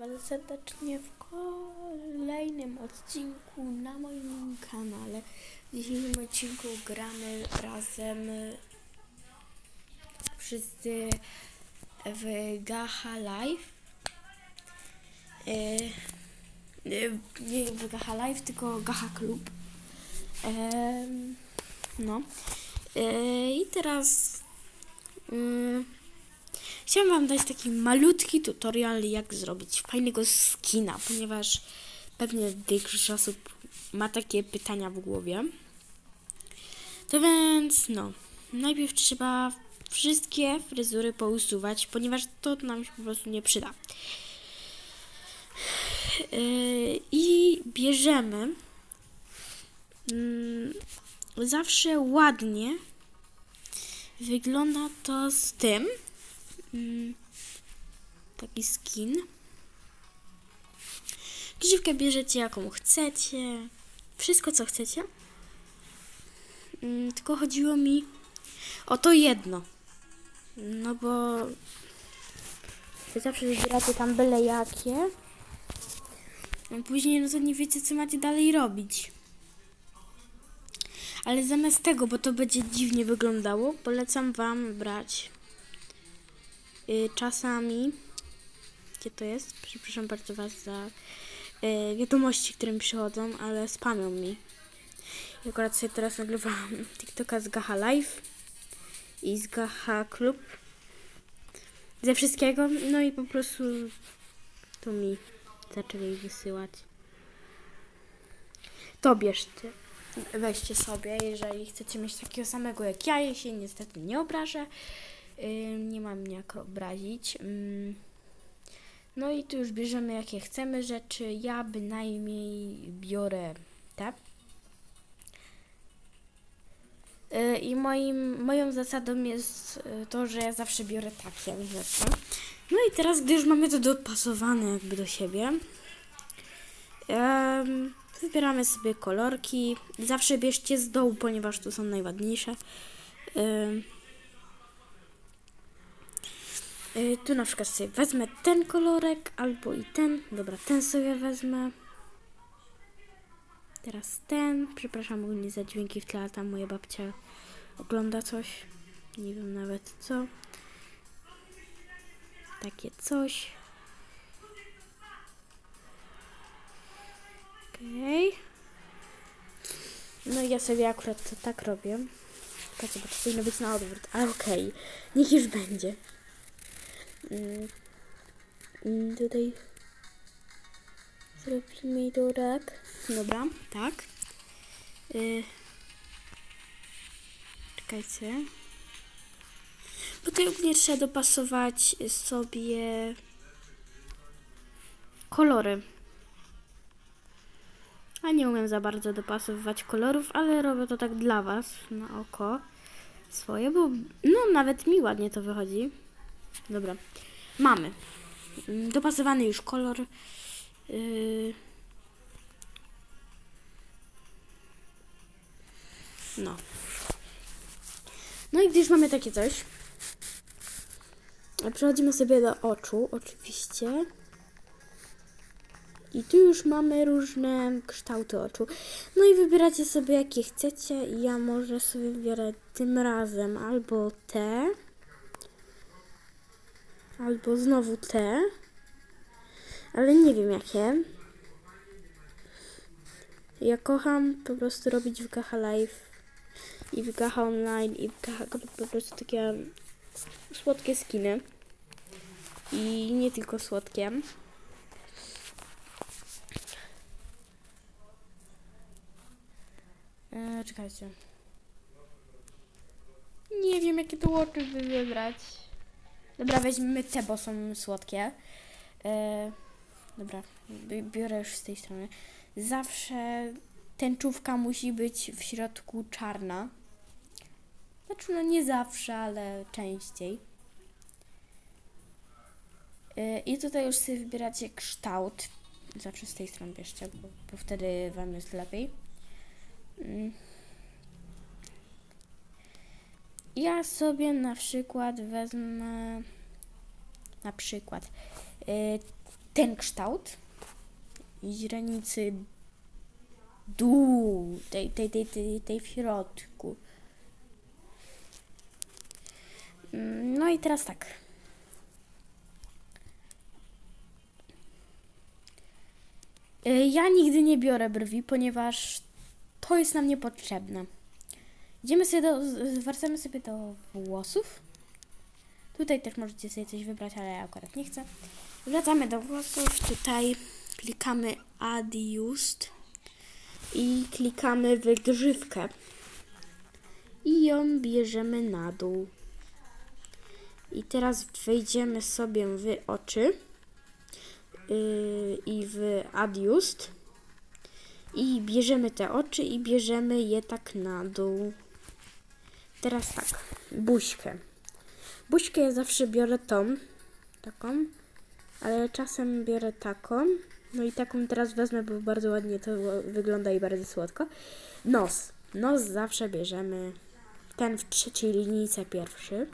Was serdecznie w kolejnym odcinku na moim kanale. W dzisiejszym odcinku gramy razem wszyscy w Gacha Live. E, e, nie w Gacha Live, tylko Gacha Club. Em, no. I teraz chciałam Wam dać taki malutki tutorial, jak zrobić fajnego skina, ponieważ pewnie większość osób ma takie pytania w głowie. To więc, no, najpierw trzeba wszystkie fryzury pousuwać, ponieważ to nam się po prostu nie przyda. Yy, I bierzemy mm, zawsze ładnie wygląda to z tym. Mm, taki skin. Grzywkę bierzecie jaką chcecie. Wszystko co chcecie. Mm, tylko chodziło mi o to jedno. No bo wy zawsze wybieracie tam byle jakie. A później no to nie wiecie co macie dalej robić. Ale zamiast tego, bo to będzie dziwnie wyglądało, polecam Wam brać czasami. Gdzie to jest? Przepraszam bardzo Was za y, wiadomości, które mi przychodzą, ale spamią mi. I akurat sobie teraz nagrywam TikToka z Gacha Live i z Gacha Club. Ze wszystkiego. No i po prostu to mi zaczęli wysyłać. To bierzcie weźcie sobie, jeżeli chcecie mieć takiego samego jak ja, się niestety nie obrażę, nie mam jak obrazić. Yy. No i tu już bierzemy jakie chcemy rzeczy, ja bynajmniej biorę te. Yy, I moim, moją zasadą jest yy, to, że ja zawsze biorę takie rzeczy. No i teraz, gdy już mamy to dopasowane jakby do siebie, wybieramy sobie kolorki. Zawsze bierzcie z dołu, ponieważ tu są najładniejsze. Y, tu na przykład sobie wezmę ten kolorek albo i ten. Dobra, ten sobie wezmę. Teraz ten. Przepraszam ogólnie za dźwięki w tle, tam moja babcia ogląda coś. Nie wiem nawet co. Takie coś. Okej. Okay. No ja sobie akurat to tak robię. Patrzcie, bo to powinno być na odwrót. Ale okej. Okay. Niech już będzie. Mm. Mm, tutaj zrobimy to tak. Dobra, tak. Yy. Czekajcie. Tutaj ogólnie trzeba dopasować sobie kolory. A nie umiem za bardzo dopasowywać kolorów, ale robię to tak dla Was, na oko swoje, bo no nawet mi ładnie to wychodzi. Dobra, mamy. Dopasowany już kolor. Yy... No. No i gdyż mamy takie coś, przechodzimy sobie do oczu, oczywiście. I tu już mamy różne kształty oczu. No i wybieracie sobie jakie chcecie. Ja może sobie wybiorę tym razem albo te. Albo znowu te. Ale nie wiem jakie. Ja kocham po prostu robić w Gacha Live i w Gacha Online i w Gacha po prostu takie słodkie skiny. I nie tylko słodkie. Eee, czekajcie. Nie wiem, jakie tu oczy wybrać. Dobra, weźmy te, bo są słodkie. Eee, dobra, biorę już z tej strony. Zawsze tęczówka musi być w środku czarna. Znaczy, no nie zawsze, ale częściej. Eee, I tutaj już sobie wybieracie kształt. Zawsze z tej strony bierzcie, bo, bo wtedy Wam jest lepiej. Ja sobie na przykład wezmę na przykład y, ten kształt źrenicy dół, tej, tej, tej, tej, tej w środku. Mm, No i teraz tak. Y, Ja nigdy nie biorę brwi, ponieważ to jest nam niepotrzebne. Idziemy sobie do, z- wracamy sobie do włosów. Tutaj też możecie sobie coś wybrać, ale ja akurat nie chcę. Wracamy do włosów. Tutaj klikamy Add i klikamy wygrzywkę. I ją bierzemy na dół. I teraz wejdziemy sobie w oczy yy, i w Add Used. I bierzemy te oczy i bierzemy je tak na dół. Teraz tak, buźkę. Buźkę ja zawsze biorę tą, taką, ale czasem biorę taką. No i taką teraz wezmę, bo bardzo ładnie to wygląda i bardzo słodko. Nos. Nos zawsze bierzemy ten w trzeciej linijce pierwszy.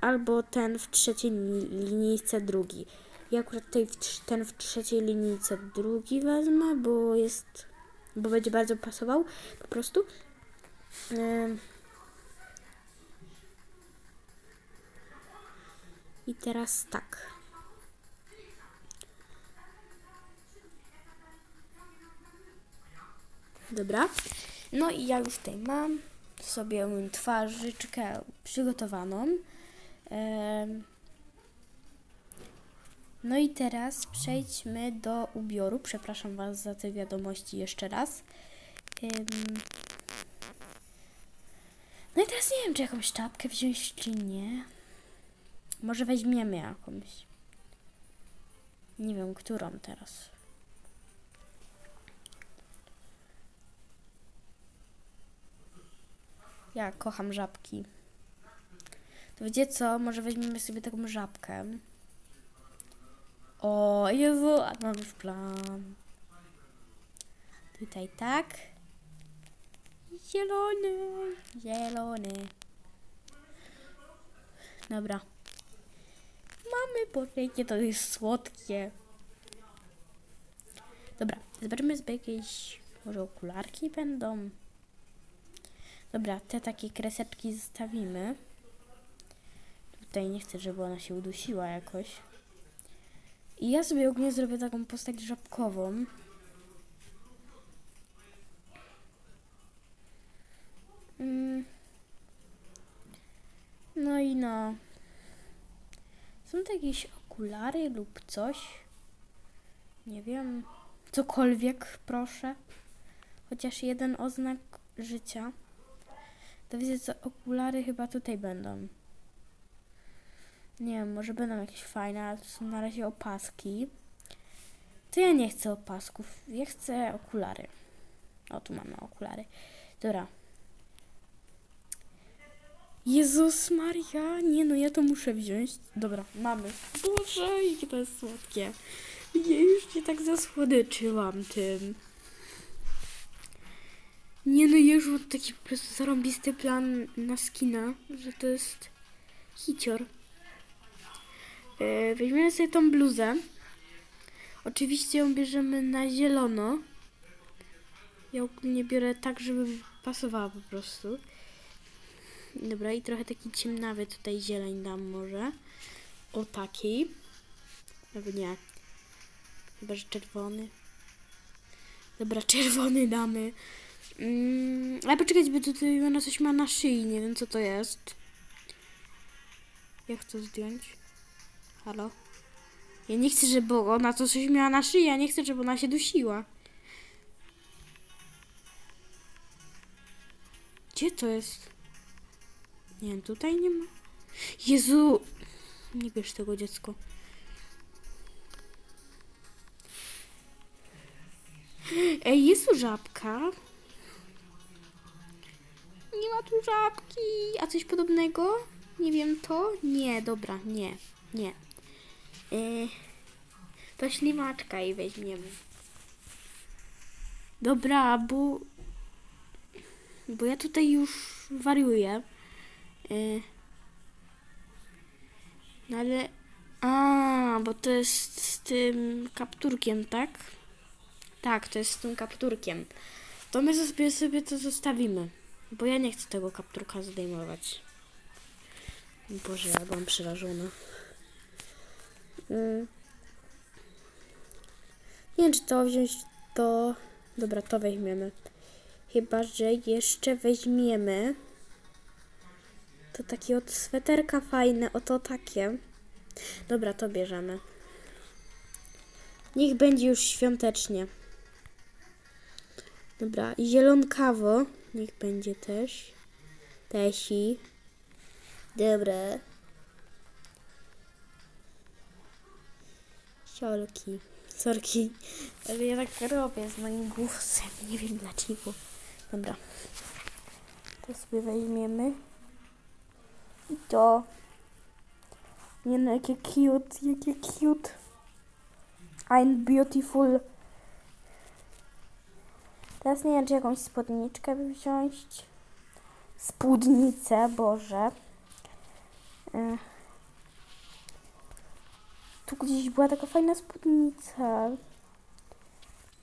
Albo ten w trzeciej li- linijce drugi. Ja akurat w, ten w trzeciej linijce drugi wezmę, bo jest, bo będzie bardzo pasował po prostu. I teraz tak. Dobra. No i ja już tutaj mam sobie twarzyczkę przygotowaną. No i teraz przejdźmy do ubioru. Przepraszam Was za te wiadomości jeszcze raz. No i teraz nie wiem, czy jakąś czapkę wziąć, czy nie. Może weźmiemy jakąś. Nie wiem, którą teraz. Ja kocham żabki. To wiecie co? Może weźmiemy sobie taką żabkę. O Jezu, a mam już plan. Tutaj tak. Zielony, zielony. Dobra. Mamy, jakie to jest słodkie. Dobra, zobaczymy sobie jakieś, może okularki będą. Dobra, te takie kreseczki zostawimy. Tutaj nie chcę, żeby ona się udusiła jakoś. I ja sobie ogólnie zrobię taką postać żabkową. Mm. No i no. Są to jakieś okulary lub coś? Nie wiem. Cokolwiek, proszę. Chociaż jeden oznak życia. To wiecie co, okulary chyba tutaj będą. Nie wiem, może będą jakieś fajne, ale to są na razie opaski. To ja nie chcę opasków, ja chcę okulary. O, tu mamy okulary. Dobra. Jezus Maria, nie no, ja to muszę wziąć. Dobra, mamy. Boże, jakie to jest słodkie. Ja już się tak zasłodyczyłam tym. Nie no, już mam taki po prostu zarąbisty plan na skina, że to jest hicior. Yy, weźmiemy sobie tą bluzę. Oczywiście ją bierzemy na zielono. Ja ogólnie biorę tak, żeby pasowała po prostu. Dobra, i trochę taki ciemnawy tutaj zieleń dam może. O taki. Albo nie. Chyba, że czerwony. Dobra, czerwony damy. Mm, ale poczekajcie, bo tutaj ona coś ma na szyi, nie wiem co to jest. Jak to zdjąć? Halo? Ja nie chcę, żeby ona to coś miała na szyi, ja nie chcę, żeby ona się dusiła. Gdzie to jest? Nie tutaj nie ma. Jezu! Nie bierz tego dziecko. Ej, jest tu żabka. Nie ma tu żabki. A coś podobnego? Nie wiem to? Nie, dobra, nie, nie. Yy, to ślimaczka i weźmiemy. Dobra, bo... Bo ja tutaj już wariuję. Yy, no ale A, bo to jest z tym kapturkiem, tak? Tak, to jest z tym kapturkiem. To my sobie, sobie to zostawimy. Bo ja nie chcę tego kapturka zdejmować. Boże, ja byłam przerażona. Mm. Nie wiem, czy to wziąć to... Dobra, to weźmiemy. Chyba, że jeszcze weźmiemy... To takie od sweterka fajne, oto takie. Dobra, to bierzemy. Niech będzie już świątecznie. Dobra, zielonkawo. Niech będzie też. Tesi. Dobra. Siolki. Sorki. Ale ja tak robię z moim głosem. Nie wiem dlaczego. Dobra. To sobie weźmiemy. I to. Nie no, jakie cute, jakie cute. I'm beautiful. Teraz nie wiem, czy jakąś spódniczkę wziąć. Spódnicę, Boże. Tu gdzieś była taka fajna spódnica.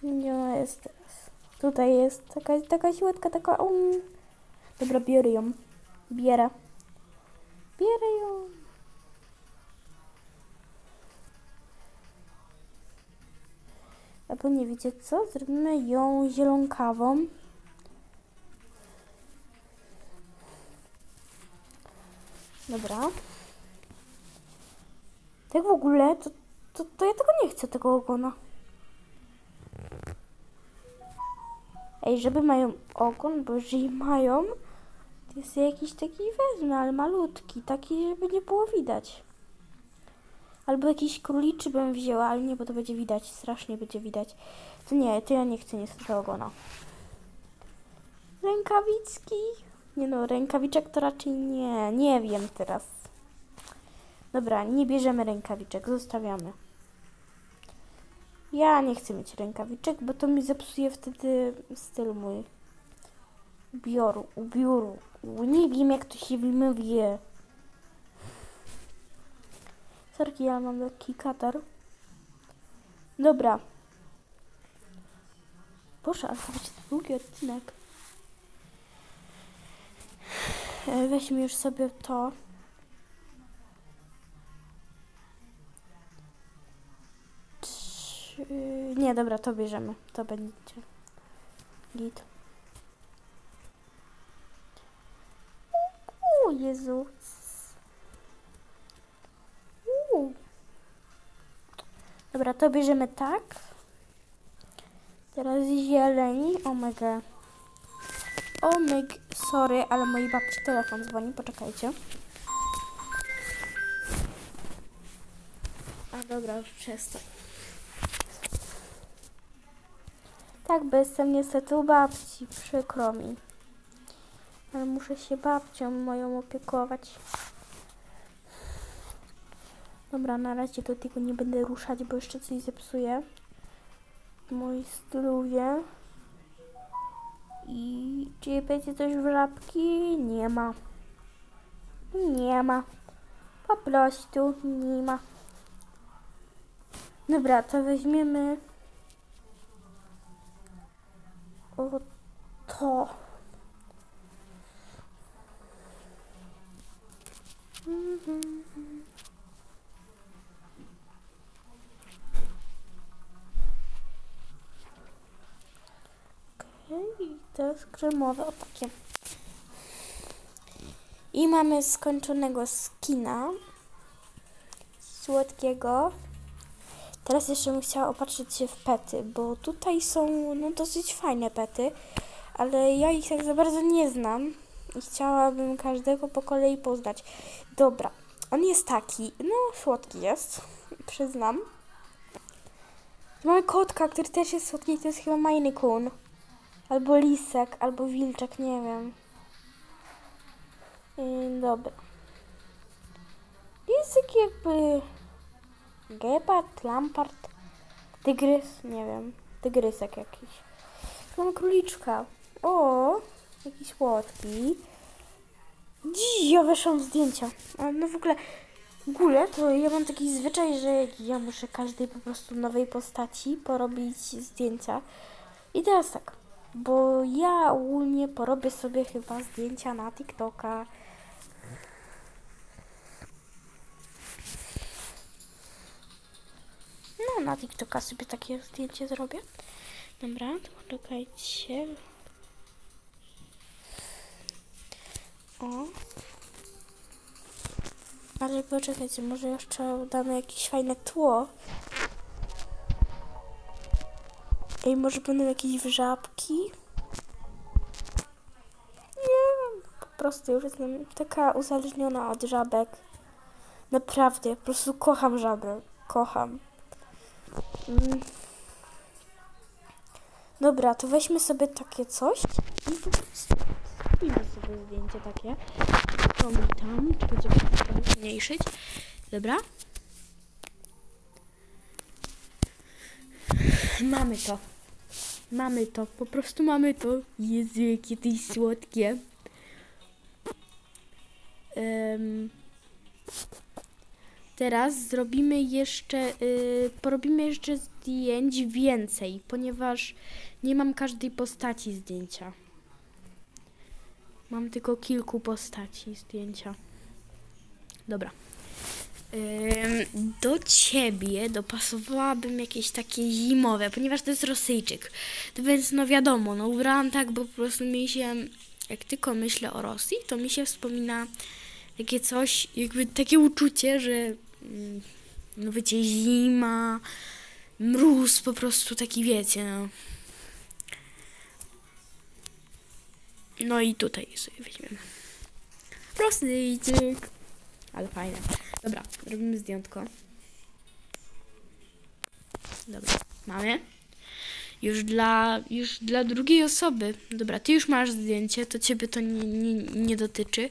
Gdzie ona jest teraz? Tutaj jest taka, taka siłetka, taka... Um. Dobra, biorę ją. Bierę. Albo nie wiecie co? Zrobimy ją zielonkawą. Dobra. Tak w ogóle, to, to, to ja tego nie chcę, tego ogona. Ej, żeby mają ogon, bo jeżeli mają, to jest jakiś taki wezmę, ale malutki, taki, żeby nie było widać. Albo jakiś króliczy bym wzięła, ale nie, bo to będzie widać, strasznie będzie widać. To nie, to ja nie chcę niestety ogona. Rękawiczki. Nie no, rękawiczek to raczej nie, nie wiem teraz. Dobra, nie bierzemy rękawiczek, zostawiamy. Ja nie chcę mieć rękawiczek, bo to mi zepsuje wtedy styl mój. Ubioru, ubioru. Nie wiem jak to się wymówi. Sorki, ja mam lekki katar. Dobra. Boże, ale to będzie długi odcinek. E, Weźmy już sobie to. Trzy... Nie, dobra, to bierzemy. To będzie git. O Jezu. Dobra, to bierzemy tak. Teraz zieleń. Omega. Omeg, sorry, ale mojej babci telefon dzwoni, poczekajcie. A dobra, już przestań. Tak, bo jestem niestety u babci, przykro mi. Ale muszę się babcią moją opiekować. Dobra, na razie do tego nie będę ruszać, bo jeszcze coś zepsuję. Mój styluje. I czy będzie coś w żabki? Nie ma. Nie ma. Po prostu nie ma. Dobra, to weźmiemy o to. Kremowe, o takie. I mamy skończonego skina słodkiego. Teraz jeszcze bym chciała opatrzyć się w pety, bo tutaj są no, dosyć fajne pety, ale ja ich tak za bardzo nie znam i chciałabym każdego po kolei poznać. Dobra, on jest taki, no słodki jest, przyznam. Mamy kotka, który też jest słodki, to jest chyba Maine Coon. Albo lisek, albo wilczek, nie wiem. Yy, dobra. Lisek jakby... Gepard, lampart, tygrys, nie wiem. Tygrysek jakiś. Mam króliczka. O, jaki słodki. Dziś weszłam zdjęcia. No w ogóle W ogóle to ja mam taki zwyczaj, że ja muszę każdej po prostu nowej postaci porobić zdjęcia. I teraz tak, bo ja ogólnie porobię sobie chyba zdjęcia na TikToka. No, na TikToka sobie takie zdjęcie zrobię. Dobra, to czekajcie. O. Ale poczekajcie, może jeszcze damy jakieś fajne tło. Ej, może będą jakieś wrzapki? Nie po prostu już jestem taka uzależniona od żabek. Naprawdę, po prostu kocham żaby. Kocham. Mm. Dobra, to weźmy sobie takie coś i po prostu zrobimy sobie zdjęcie takie. To mi tam, to będzie zmniejszyć. Dobra. Mamy to. Mamy to, po prostu mamy to. Jezu, jakie to jest słodkie. Em, teraz zrobimy jeszcze, y, porobimy jeszcze zdjęć więcej, ponieważ nie mam każdej postaci zdjęcia. Mam tylko kilku postaci zdjęcia. Dobra. Do ciebie dopasowałabym jakieś takie zimowe, ponieważ to jest Rosyjczyk. Więc no wiadomo, no ubrałam tak, bo po prostu mi się, jak tylko myślę o Rosji, to mi się wspomina takie coś, jakby takie uczucie, że mm, no wiecie, zima, mróz po prostu taki wiecie, no. No i tutaj sobie weźmiemy. Rosyjczyk. Ale fajne. Dobra, robimy zdjętko. Dobra, mamy. Już dla, już dla drugiej osoby. Dobra, ty już masz zdjęcie, to ciebie to nie, nie, nie dotyczy.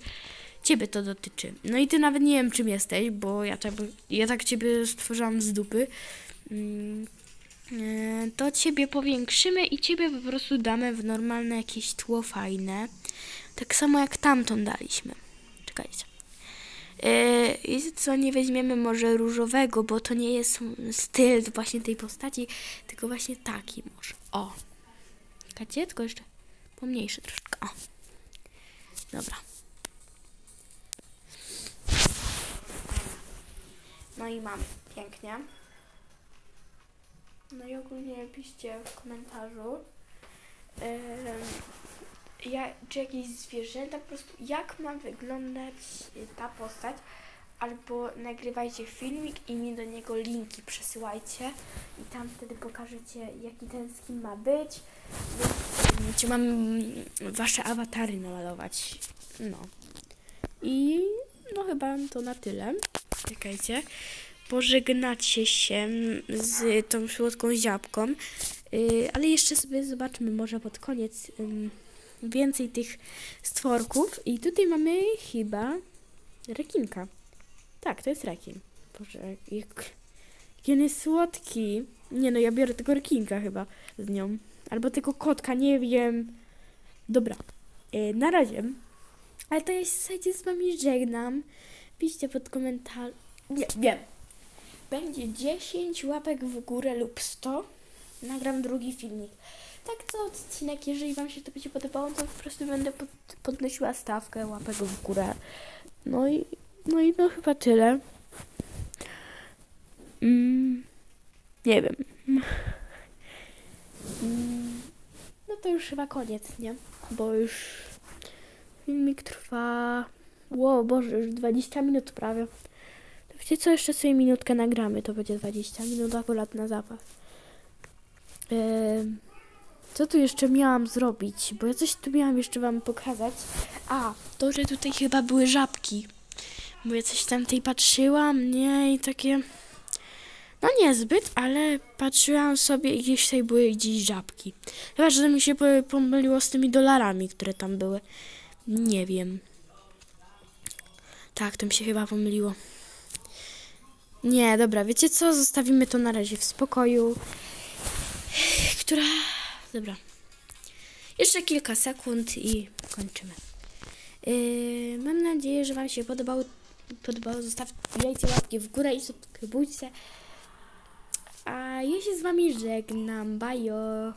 Ciebie to dotyczy. No i ty nawet nie wiem czym jesteś, bo ja tak, ja tak ciebie stworzyłam z dupy. Mm, e, To ciebie powiększymy i ciebie po prostu damy w normalne jakieś tło fajne. Tak samo jak tamtą daliśmy. Czekajcie. Yy, I co nie weźmiemy może różowego, bo to nie jest styl właśnie tej postaci, tylko właśnie taki może. O. Czekajcie, tylko jeszcze pomniejszy troszkę. O. Dobra. No i mamy. Pięknie. No i ogólnie piszcie w komentarzu. Yy, ja, czy jakieś zwierzęta, po prostu jak ma wyglądać y, ta postać, albo nagrywajcie filmik i mi do niego linki przesyłajcie i tam wtedy pokażecie jaki ten skin ma być, czy mam wasze awatary namalować, no. I no chyba to na tyle. Czekajcie. Pożegnacie się z tą słodką ziapką. Yy, ale jeszcze sobie zobaczmy może pod koniec ym, więcej tych stworków. I tutaj mamy chyba rekinka. Tak, to jest rekin. Boże, jak, jak on jest słodki. Nie no, ja biorę tego rekinka chyba z nią. Albo tego kotka, nie wiem. Dobra, yy, na razie. Ale to ja się słuchajcie, z wami żegnam. Piszcie pod komentarz. Nie, wiem. Będzie 10 łapek w górę lub 100. Nagram drugi filmik. Tak co odcinek, jeżeli Wam się to będzie podobało, to po prostu będę pod, podnosiła stawkę łapek w górę. No i no i no chyba tyle. Mm, nie wiem. Mm, no to już chyba koniec, nie? Bo już filmik trwa... Ło, Boże, już 20 minut prawie. To wiecie co, jeszcze sobie minutkę nagramy, to będzie 20 minut akurat na zapas. Em, co tu jeszcze miałam zrobić? Bo ja coś tu miałam jeszcze wam pokazać. A, to, że tutaj chyba były żabki. Bo ja coś tam tej patrzyłam, nie? I takie... No niezbyt, ale patrzyłam sobie i gdzieś tutaj były gdzieś żabki. Chyba, że mi się po- pomyliło z tymi dolarami, które tam były. Nie wiem. Tak, to mi się chyba pomyliło. Nie, dobra, wiecie co? Zostawimy to na razie w spokoju. Która... Dobra. Jeszcze kilka sekund i kończymy. Yy, mam nadzieję, że Wam się podobał podobało, zostawcie łapki w górę i subskrybujcie. A ja się z wami żegnam. Bajo.